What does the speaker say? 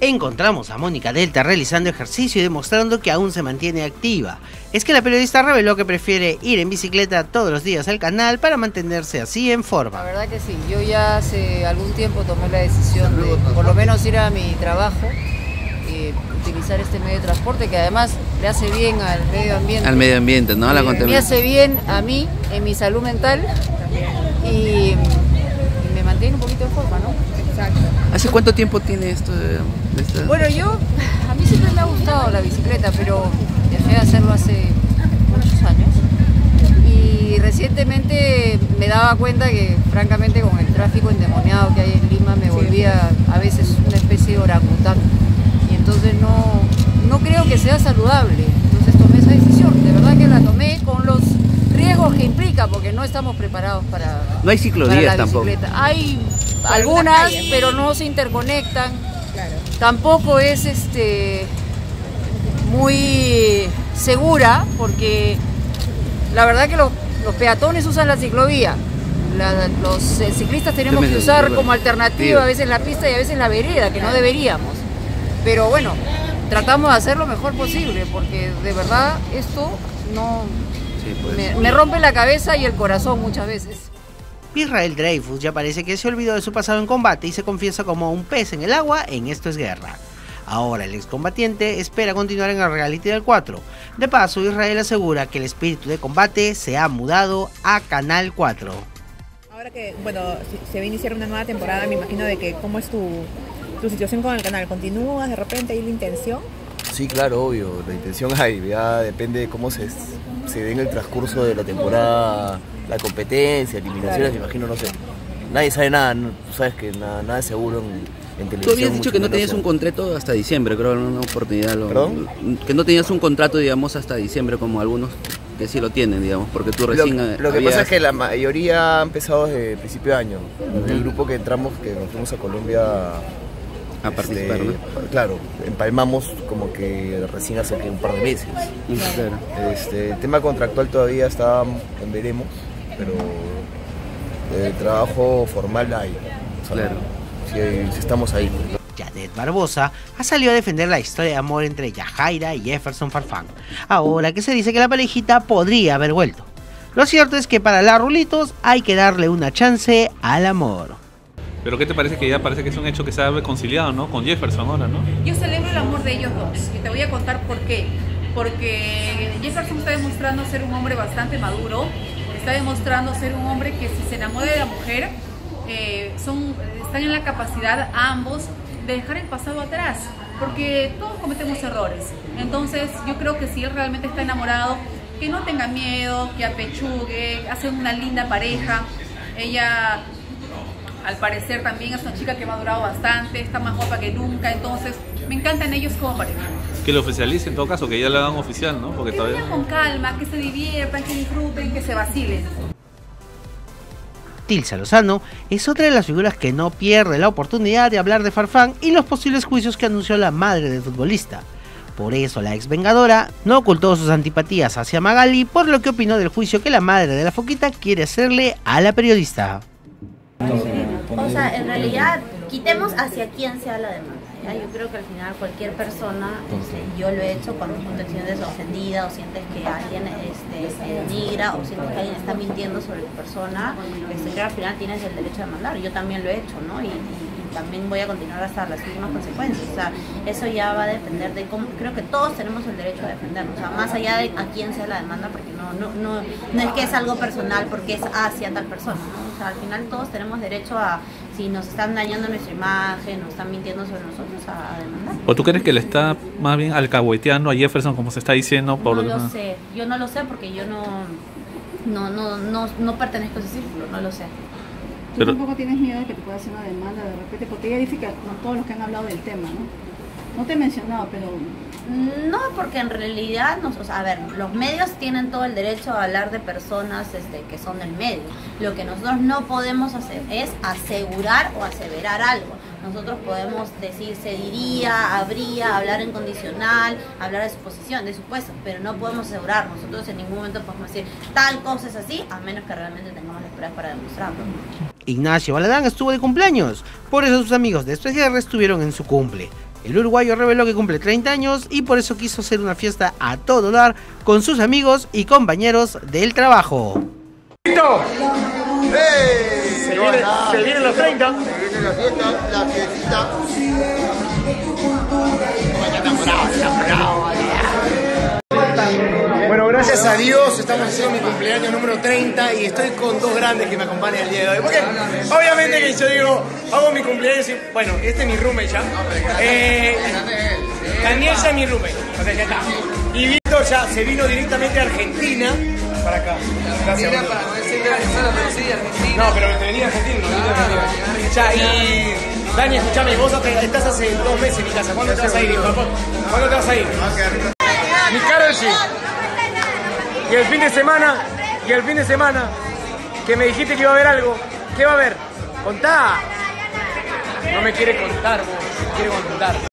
Encontramos a Mónica Delta realizando ejercicio y demostrando que aún se mantiene activa. Es que la periodista reveló que prefiere ir en bicicleta todos los días al canal para mantenerse así en forma. La verdad que sí, yo ya hace algún tiempo tomé la decisión de por lo menos ir a mi trabajo y utilizar este medio de transporte que además le hace bien al medio ambiente. Al medio ambiente, ¿no? A la me hace bien a mí, en mi salud mental y, y me mantiene un poquito en forma. ¿Hace cuánto tiempo tiene esto? De, Bueno, yo, a mí siempre me ha gustado la bicicleta, pero dejé de hacerlo hace muchos años. Y recientemente me daba cuenta que, francamente, con el tráfico endemoniado que hay en Lima, me volvía a veces una especie de orangután. Y entonces no, no creo que sea saludable. Entonces tomé esa decisión. De verdad que la tomé con los riesgos que implica, porque no estamos preparados para. No hay ciclovías tampoco. Hay algunas, pero no se interconectan. Tampoco es este muy segura porque la verdad que los, peatones usan la ciclovía. los eh, ciclistas tenemos que usar como alternativa a veces la pista y a veces la vereda, que no deberíamos. Pero bueno, tratamos de hacer lo mejor posible porque de verdad esto no pues. me rompe la cabeza y el corazón muchas veces. Israel Dreyfus ya parece que se olvidó de su pasado en combate y se confiesa como un pez en el agua en Esto es Guerra. Ahora el excombatiente espera continuar en el reality del 4. De paso, Israel asegura que el espíritu de combate se ha mudado a Canal 4. Ahora que, bueno, se va a iniciar una nueva temporada, me imagino de que cómo es tu, tu situación con el canal. ¿Continúas? ¿De repente hay la intención? Sí, claro, obvio, la intención hay, ya depende de cómo se, se dé en el transcurso de la temporada la competencia, eliminaciones, me imagino, no sé. Nadie sabe nada, sabes que nada, nada es seguro en, en televisión. Tú habías dicho que no tenías un contrato hasta diciembre, creo, en una oportunidad. Que no tenías un contrato, digamos, hasta diciembre, como algunos que sí lo tienen, digamos, porque tú recién. Lo, lo que pasa es que la mayoría ha empezado desde principio de año. El grupo que entramos, que nos fuimos a Colombia a participar, este, Claro, empalmamos como que recién hace un par de meses. Este, el tema contractual todavía está en veremos pero el trabajo formal hay. claro. Si, estamos ahí. Yadet Barbosa ha salido a defender la historia de amor entre Yajaira y Jefferson Farfán, ahora que se dice que la parejita podría haber vuelto. Lo cierto es que para las rulitos hay que darle una chance al amor. Pero ¿qué te parece que ya parece que es un hecho que se ha reconciliado, ¿no? Con Jefferson ahora, ¿no? Yo celebro el amor de ellos dos y te voy a contar por qué. Porque Jefferson está demostrando ser un hombre bastante maduro, está demostrando ser un hombre que si se enamora de la mujer, eh, son, están en la capacidad ambos de dejar el pasado atrás, porque todos cometemos errores. Entonces yo creo que si él realmente está enamorado, que no tenga miedo, que apechugue, hacen una linda pareja. Ella al parecer también es una chica que ha madurado bastante, está más guapa que nunca, entonces me encantan ellos como pareja. Que lo oficialicen en todo caso, que ya lo hagan oficial, ¿no? Porque que todavía... con calma, que se diviertan, que disfruten, que se vacilen. Tilsa Lozano es otra de las figuras que no pierde la oportunidad de hablar de Farfán y los posibles juicios que anunció la madre del futbolista. Por eso la ex vengadora no ocultó sus antipatías hacia Magali por lo que opinó del juicio que la madre de la foquita quiere hacerle a la periodista. O sea, en realidad, quitemos hacia quién sea la demanda. Yo creo que al final cualquier persona, este, yo lo he hecho cuando te sientes ofendida o sientes que alguien este, denigra o sientes que alguien está mintiendo sobre tu persona, este, que al final tienes el derecho de mandar. Yo también lo he hecho, ¿no? Y, también voy a continuar hasta las últimas consecuencias. O sea, eso ya va a depender de cómo, creo que todos tenemos el derecho a defendernos, o sea, más allá de a quién sea la demanda, porque no, no, no, no es que es algo personal porque es hacia tal persona, ¿no? O sea, al final todos tenemos derecho a, si nos están dañando nuestra imagen, nos están mintiendo sobre nosotros, a, demandar. ¿O tú crees que le está más bien alcahueteando a Jefferson, como se está diciendo? Por... No lo sé, yo no lo sé porque yo no, no, no, no, no pertenezco a ese círculo, no lo sé. ¿Tú tampoco tienes miedo de que te pueda hacer una demanda de repente? Porque ella dice que con todos los que han hablado del tema, ¿no? No te he mencionado, pero... No, porque en realidad, o sea, a ver, los medios tienen todo el derecho a hablar de personas este, que son del medio. Lo que nosotros no podemos hacer es asegurar o aseverar algo. Nosotros podemos decir se diría, habría, hablar en condicional, hablar de su posición, de su puesto, pero no podemos asegurar. Nosotros en ningún momento podemos decir tal cosa es así, a menos que realmente tengamos las pruebas para demostrarlo. Ignacio Baladán estuvo de cumpleaños, por eso sus amigos de Guerra estuvieron en su cumple. El uruguayo reveló que cumple 30 años y por eso quiso hacer una fiesta a todo dar con sus amigos y compañeros del trabajo. Se, viene, se vienen los 30. Se viene la fiesta, la fiestita. Gracias a Dios estamos haciendo mi cumpleaños número 30 y estoy con dos grandes que me acompañan el día de hoy. Porque obviamente que yo digo, hago mi cumpleaños y bueno, este es mi roommate ya. Eh, Daniel ya es mi roommate, o sea, ya está. Y Víctor ya se vino directamente a Argentina para acá. Gracias. Víctor. No, pero te venía a Argentina, no venía a Argentina. Ya, y Dani, escúchame, vos estás hace dos meses en mi casa. ¿Cuándo te vas a ir, hijo? ¿Cuándo te vas a ir? Mi Karol G. Y el fin de semana, y el fin de semana, que me dijiste que iba a haber algo. ¿Qué va a haber? Contá. No me quiere contar, vos. No quiere contar.